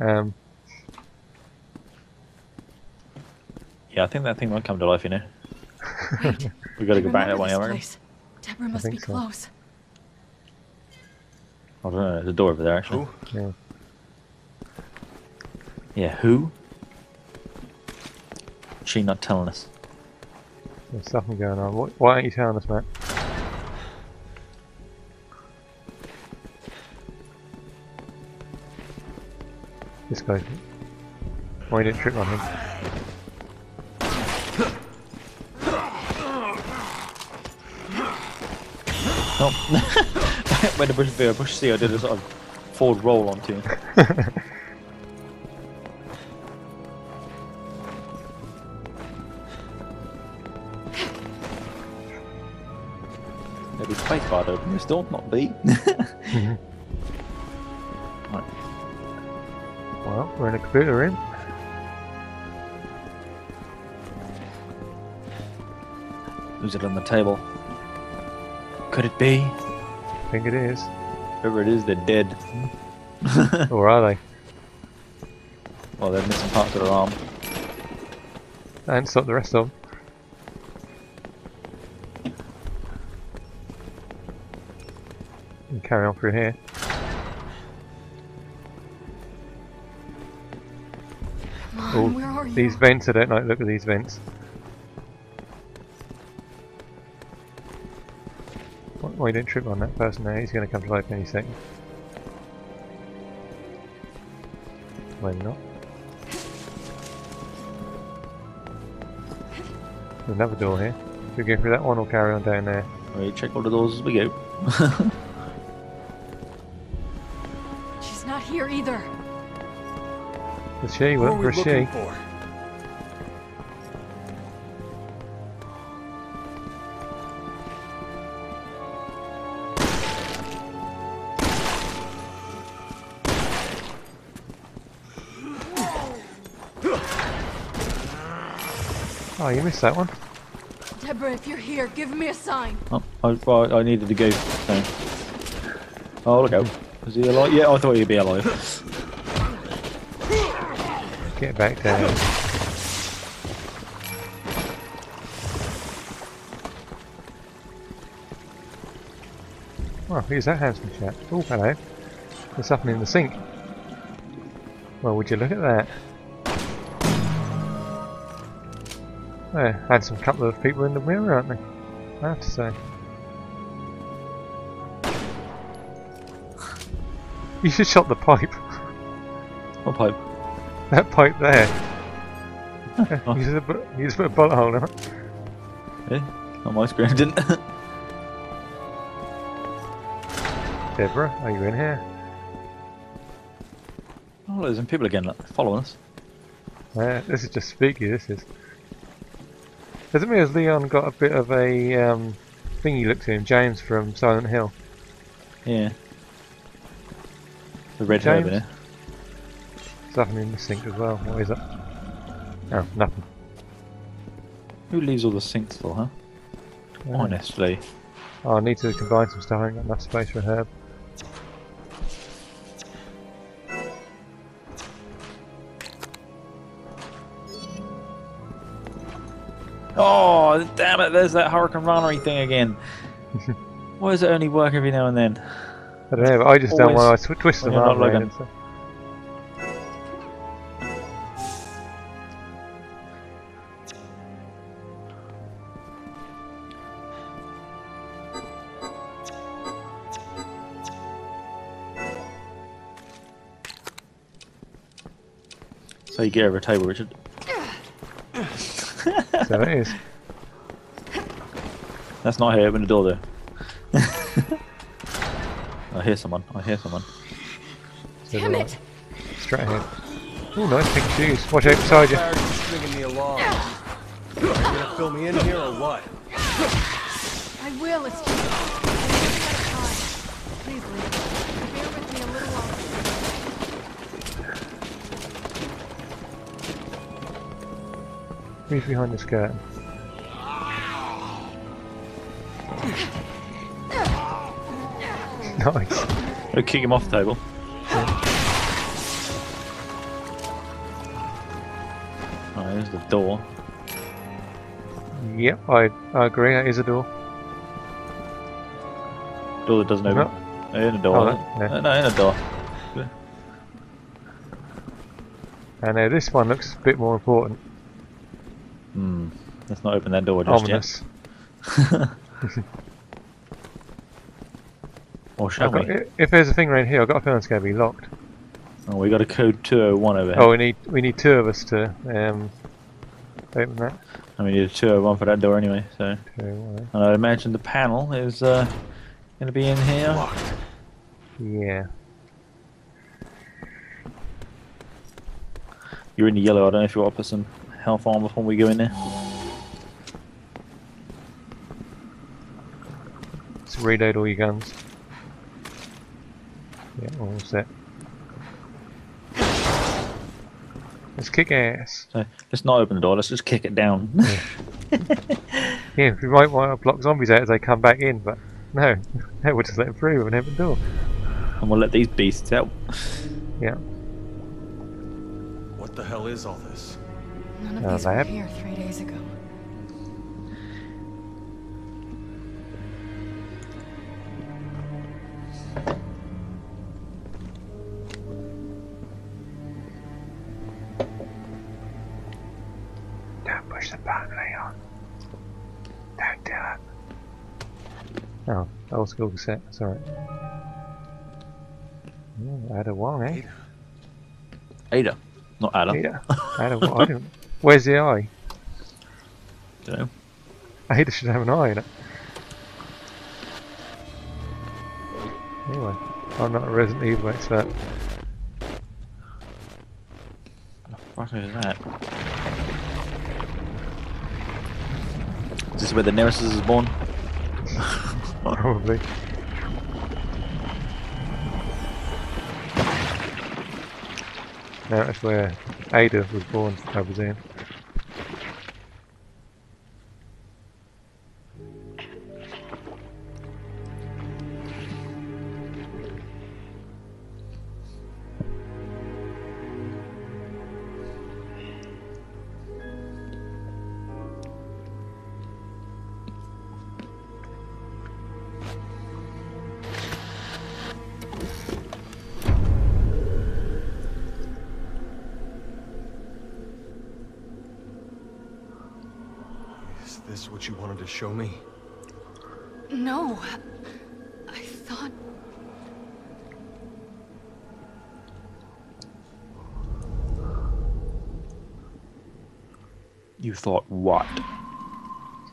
Um, Yeah, I think that thing might come to life, you know. Wait. We gotta go back that remember way, this I reckon. Deborah must be think so. close. I don't know, there's a door over there actually. Who? yeah. Yeah, who? She not telling us. There's something going on. Why, why aren't you telling us, Matt? This guy. Why didn't trip on him? Oh. when the bush the bush see I did a sort of forward roll onto him. Maybe to open this door, not B. Well, we're in a computer room. Who's it on the table? Could it be? I think it is. Whoever it is, they're dead. or are they? Well, they're missing parts of their arm. And stop the rest of them. And carry on through here. These vents, I don't like. Look at these vents. Why why don't trip on that person there? He's going to come to life any second. Maybe not. There's another door here. Should we go through that one or carry on down there? Right, check all the doors as we go. She's not here either. Is she? Are What we for she? looking for? Oh, you missed that one. Deborah, if you're here, give me a sign. Oh, I, well, I needed to go. So. Oh, look out. Is he alive? Yeah, I thought he'd be alive. Get back down. Oh, who's that handsome chap? Oh, hello. There's something in the sink. Well, would you look at that? There, handsome couple of people in the mirror, aren't they? I have to say. You should shot the pipe. What pipe? That pipe there. You, just put, you just put a bullet hole in it. Yeah, on my screen, didn't. Deborah, are you in here? oh, there's some people again like, following us. Yeah, this is just spooky, this is. Doesn't mean as Leon got a bit of a um, thingy look to him, James from Silent Hill. Yeah. The red herb in James? it. Something in the sink as well. What is it? Oh, nothing. Who leaves all the sinks for, huh? Yeah. Honestly. Oh, I need to combine some stuff. I haven't got enough space for a herb. Damn it, there's that Hurricane Runnery thing again. Why does it only work every now and then? I don't know, I just don't want to twist when them you're arm not around looking. and. So you get over a table, Richard. So it is. That's not here, open the door there. I hear someone, I hear someone. Damn do I. it! Straight ahead. Oh, nice pink shoes. Watch out beside you. Tired stringing me along. Are you gonna fill me in here or what? I will, it's just... I'm running out of time. Please, Lee. Bear with me a little longer. Who's behind the skirt? nice. Oh, kick him off the table. Oh, there's the door. Yep, I, I agree, that is a door. Door that doesn't open. No. Oh, in a door. Oh, it? no, Uh, no, in a door. And now this one looks a bit more important. Hmm. Let's not open that door just Ominous. yet. or shall got- we? if there's a thing around here, I've got a feeling it's going to be locked. Oh, we got a code 201 over here. Oh, we need we need two of us to um, open that. And we need a 201 for that door anyway, so. And I imagine the panel is uh, going to be in here. Locked. Yeah. You're in the yellow. I don't know if you want to put some health on before we go in there. Reload all your guns. Yeah, all set. Let's kick ass. So let's not open the door. Let's just kick it down. Yeah, we might want to block zombies out as they come back in, but no, no, we'll just let them through with an open door. and we'll let these beasts out. Yeah. What the hell is all this? None of Uh, these were here three days ago. Old school cassette. That's alright. Ada Wong, eh? Ada. Not Ada. Ada. Ada Wong. I don't. Where's the eye? Don't know. Ada should have an eye in it. Anyway, I'm not a Resident Evil expert. What is that? Is this where the Nemesis is born? Probably. No, that's where Ada was born, I presume. This what you wanted to show me? No. I thought. You thought what?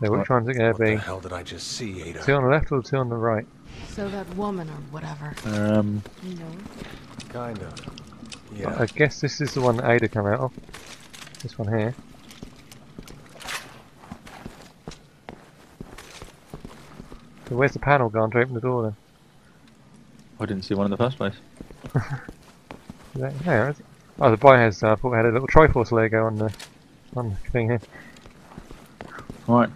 So which one's it going What to be? the hell did I just see, Ada? Two on the left or two on the right? So that woman or whatever. Um, No. Kind of. Yeah. I guess this is the one that Ada come out of. This one here. So where's the panel gone to open the door then? I didn't see one in the first place. Is that there? Is it? Oh, the biohazard. I thought we had a little Triforce logo on the on the thing here. Alright.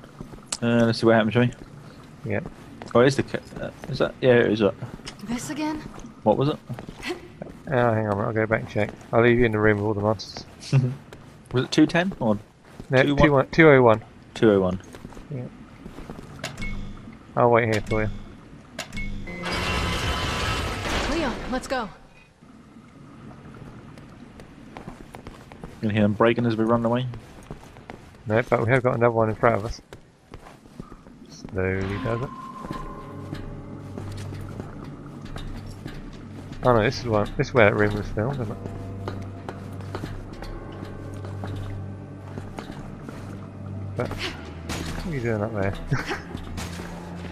Uh, let's see what happens, shall me. Yeah. Oh, is the ca- uh, is that? Yeah, it is that. This again? What was it? Oh, hang on, I'll go back and check. I'll leave you in the room with all the monsters. Was it 210 or No, Two two one- one, 201. 201? I'll wait here for you. Leon, let's go. You can hear them breaking as we run away. No, but we have got another one in front of us. Slowly does it. Oh no, this is one. This is where that room was filmed, isn't it? But what are you doing up there?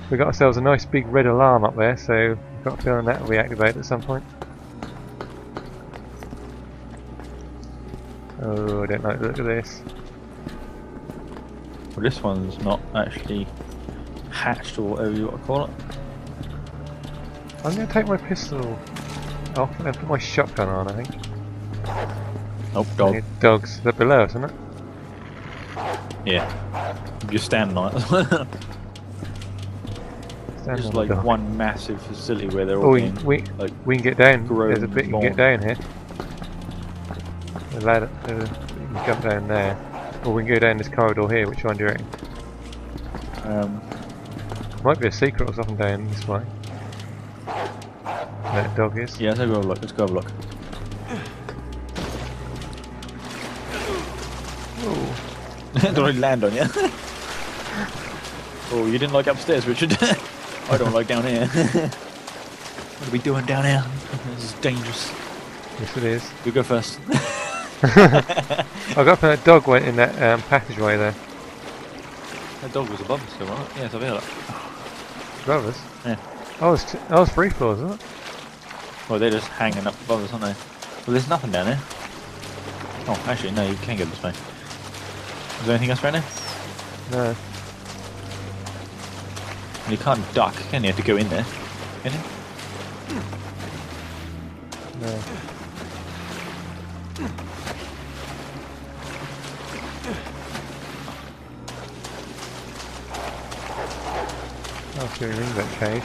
we got ourselves a nice big red alarm up there, so I've got a feeling that will be activated at some point. Oh, I don't like the look of this. Well, this one's not actually hatched or whatever you want to call it. I'm going to take my pistol off and put my shotgun on, I think. Oh, dog. Dogs. They're below us, isn't it? Yeah. You're standing on it. On like one massive facility where they're all Oh, we, being we, like we can get down. There's a bit you can get down here. The ladder. Uh, we can jump down there. Or we can go down this corridor here, which one do you reckon? Um, Might be a secret or something down this way. That dog is. yeah, let's go have a look. Let's go have a look. Don't really land on you. oh, you didn't like upstairs, Richard. I don't like down here. what are we doing down here? This is dangerous. Yes, it is. You go first. I got from that dog went in that um, passageway there. That dog was above us, still, right? Yeah, it's over here. Look. Brothers. Yeah. Oh, it's t- oh, three floors, isn't it? Well, they're just hanging up above us, aren't they? Well, there's nothing down there. Oh, actually, no, you can't go this way. Is there anything else right now? No. And you can't duck, can you? Have to go in there, can you? No. Oh, so ring that cage.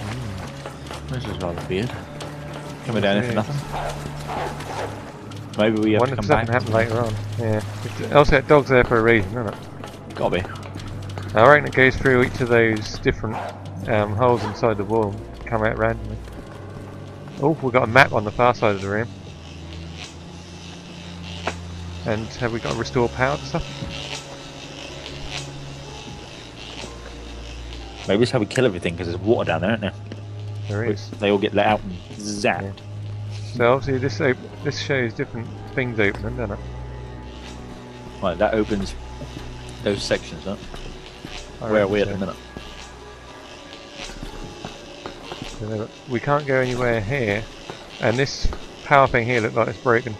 Hmm. This is rather weird. Coming down here for nothing. Maybe we have Wonder to come something back. happen later on. Yeah. It's- Also, that dog's there for a reason, isn't it? Gotta be. I reckon it goes through each of those different um, holes inside the wall and come out randomly. Oh, we've got a map on the far side of the room. And have we got restore power to stuff? Maybe that's how we kill everything because there's water down there, isn't there? There is. They all get let out and zapped. Yeah. So obviously this op- this shows different things opening, doesn't it? Right, that opens those sections up. I Where are we at so. the minute? So We can't go anywhere here, and this power thing here looks like it's broken.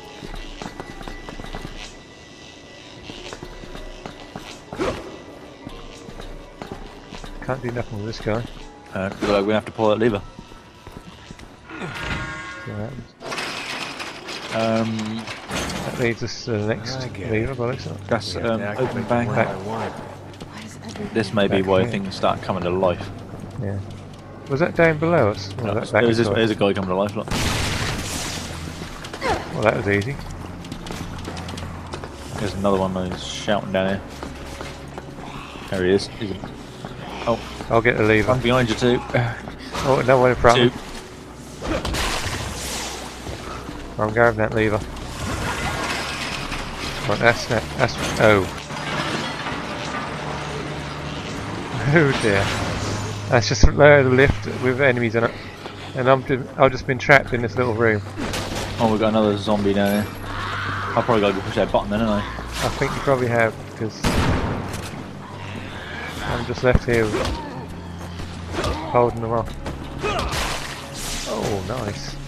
Can't do nothing with this guy. Uh, we're gonna have to pull that lever. So Um, that leads us to the next I get lever, by looks of that's um, to activate open them bang. back. by one. Why does everything This may be Back why here. things start coming to life. Yeah. Was that down below us? No, that there's, back this, side. there's a guy coming to life. Look. Well, that was easy. There's another one who's shouting down here. There he is. He's a, oh, I'll get the lever. I'm behind you too. Oh, no one in front. Two. I'm grabbing that lever. Right, that's that. That's oh. Oh dear. That's just lower the lift with enemies in it, and I'm just, I've just been trapped in this little room. Oh, we've got another zombie down here. I'll probably gotta push that button then, haven't I? I think you probably have because I'm just left here holding them off. Oh, nice.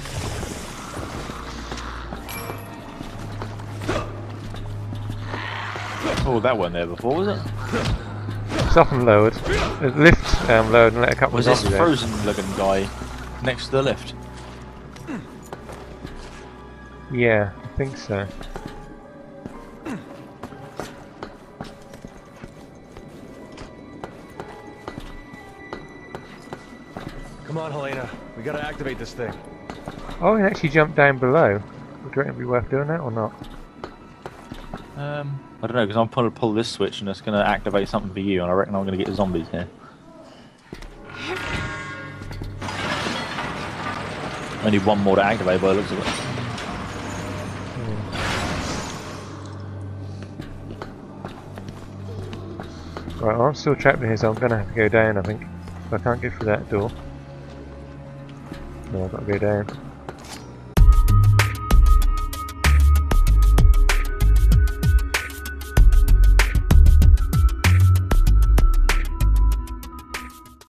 Oh, that wasn't there before, was it? Something lowered. The lift um, lowered and let a couple Was of this zombies out. frozen looking guy next to the lift? Yeah, I think so. Come on, Helena. We gotta activate this thing. Oh, he actually jumped down below. Would you reckon it'd be worth doing that or not? Um, I don't know, because I'm going to pull this switch and it's going to activate something for you, and I reckon I'm going to get zombies here. I need one more to activate by the looks of it. Right, I'm still trapped in here, so I'm gonna have to go down, I think. I can't get through that door. No, I've got to go down.